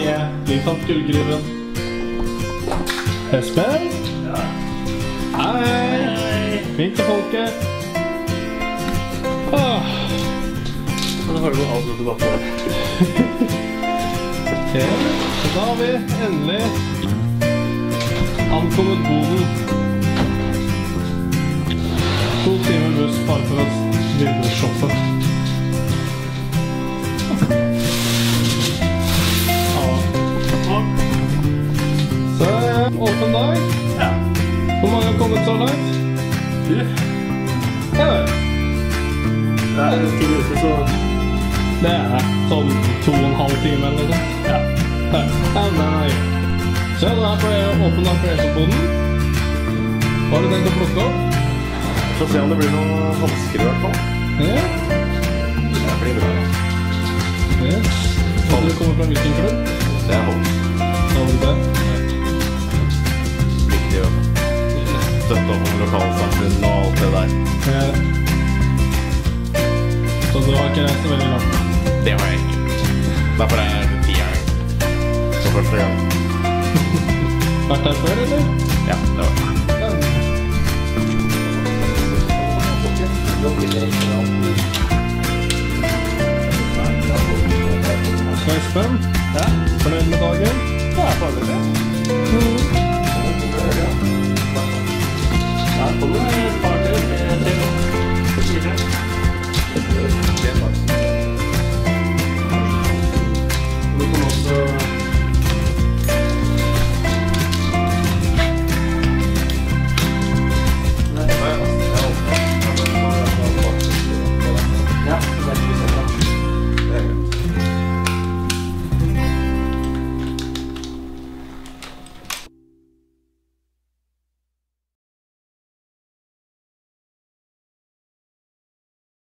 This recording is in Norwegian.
nye. Vi fant gullgruven. Espen? Ja. Hei! Hei. Fint til folket. Åh, Nå har du alt tilbake. ok. Så da har vi endelig ankommet boden. Dag. Ja. Hvor mange har kommet så langt? Du, Ja, vel. det er ti minutter, så Det er sånn to og en halv time eller noe sånt. ja. Ja, ja, nei. Så da får jeg åpne den flesepoden. Hva har du tenkt å plukke opp? Få se om det blir noen hansker i hvert fall. Ja. Det blir bra. ja. Har du kommer fra hvilken klubb? Det er hånd. Støtte opp om lokalsamfunn og alt det der. Ja. Så du har ikke reist så veldig langt? Det har jeg ikke. Derfor er jeg tieren for første gang. Vært her før, eller? Ja, det var det. Ja. Så Espen, Ja, fornøyd med dagen? det er farlig det.